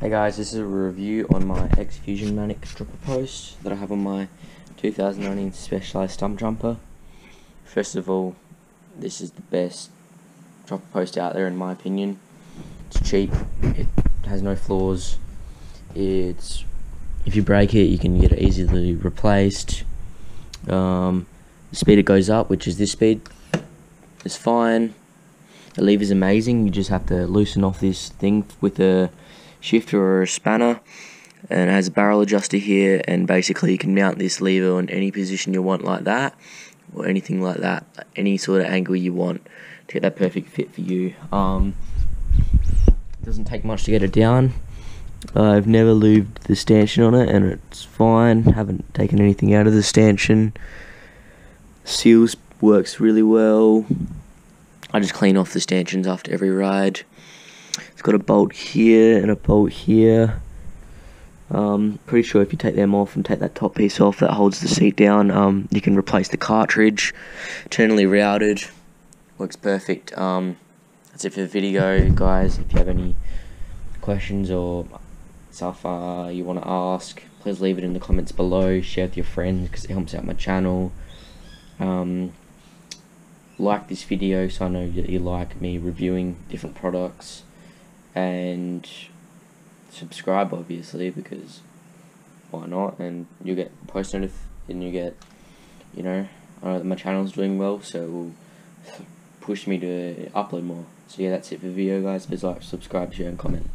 Hey guys, this is a review on my X-Fusion Manic dropper post that I have on my 2019 Specialized Stumpjumper. First of all, this is the best dropper post out there in my opinion. It's cheap, it has no flaws, it's if you break it you can get it easily replaced. Um, the speed it goes up, which is this speed, is fine. The lever is amazing, you just have to loosen off this thing with a shifter or a spanner and it has a barrel adjuster here and basically you can mount this lever on any position you want like that or anything like that any sort of angle you want to get that perfect fit for you. Um, it doesn't take much to get it down. I've never lubed the stanchion on it and it's fine. Haven't taken anything out of the stanchion. Seals works really well. I just clean off the stanchions after every ride it's got a bolt here and a bolt here. Um, pretty sure if you take them off and take that top piece off that holds the seat down, um, you can replace the cartridge. Internally routed, works perfect. Um, that's it for the video, guys. If you have any questions or stuff uh, you want to ask, please leave it in the comments below. Share with your friends because it helps out my channel. Um, like this video so I know that you like me reviewing different products and subscribe obviously because why not? And you get post notif and you get you know that my channel's doing well so it will push me to upload more. So yeah that's it for the video guys. Please like subscribe share and comment